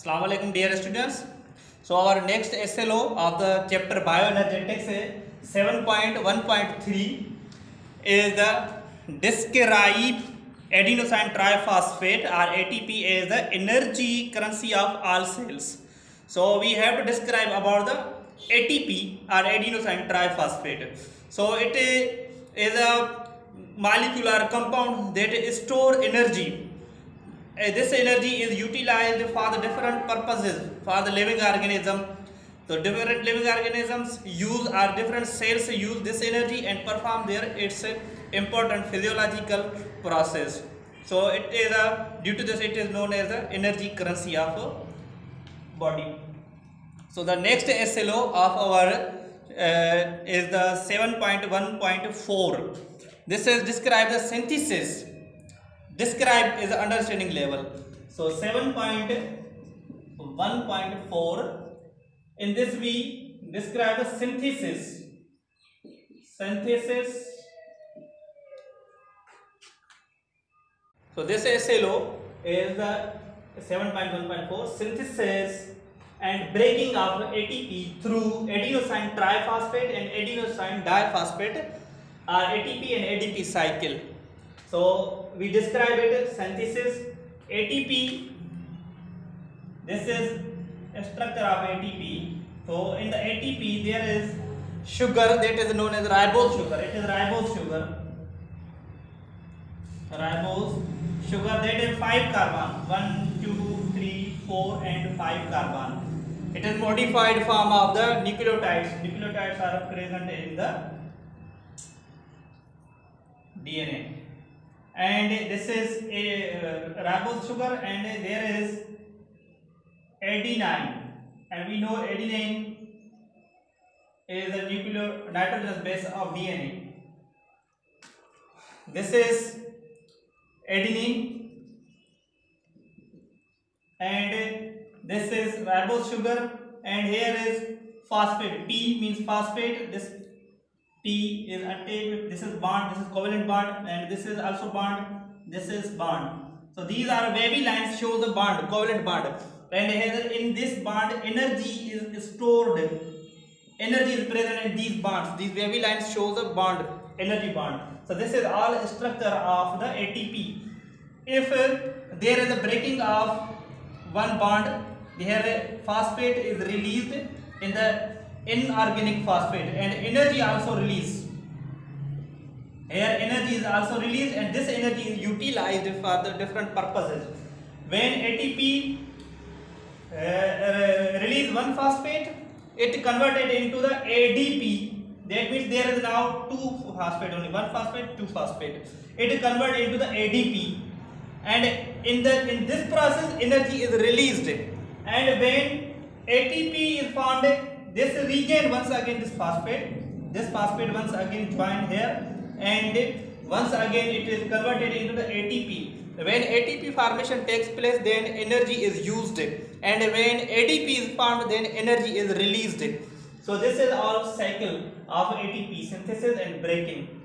Assalamu alaikum dear students. So our next SLO of the chapter bioenergetics 7.1.3 is the describe adenosine triphosphate or ATP as the energy currency of all cells. So we have to describe about the ATP or adenosine triphosphate. So it is a molecular compound that store energy this energy is utilized for the different purposes for the living organism. So different living organisms use or different cells use this energy and perform their its important physiological process. So it is a due to this it is known as the energy currency of body. So the next SLO of our uh, is the 7.1.4 this is describe the synthesis describe is understanding level. So 7.1.4 in this we describe the synthesis. Synthesis. So this SLO is the 7.1.4 synthesis and breaking of ATP through adenosine triphosphate and adenosine diphosphate are ATP and ADP cycle. So we describe it synthesis ATP. This is a structure of ATP. So in the ATP there is sugar that is known as ribose sugar. It is ribose sugar. Ribose sugar that is five carbon. One, two, three, four, and five carbon. It is modified form of the nucleotides. Nucleotides are present in the DNA and this is a uh, ribose sugar and there is adenine and we know adenine is the nuclear nitrogenous base of DNA. This is adenine and this is ribose sugar and here is phosphate. P means phosphate. This P is attached this is bond, this is covalent bond and this is also bond, this is bond. So these are wavy lines show the bond, covalent bond and here in this bond energy is stored, energy is present in these bonds, these wavy lines show the bond, energy bond. So this is all structure of the ATP. If there is a breaking of one bond, here phosphate is released in the inorganic phosphate and energy also released here energy is also released and this energy is utilized for the different purposes. When ATP uh, uh, release one phosphate it converted into the ADP that means there is now two phosphate only one phosphate two phosphate. It converted into the ADP and in the in this process energy is released. And when ATP is found this regain once again this phosphate. This phosphate once again join here and once again it is converted into the ATP when ATP formation takes place then energy is used. And when ADP is formed then energy is released. So this is all cycle of ATP synthesis and breaking